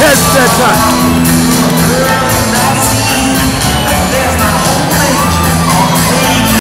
Yes, that's right.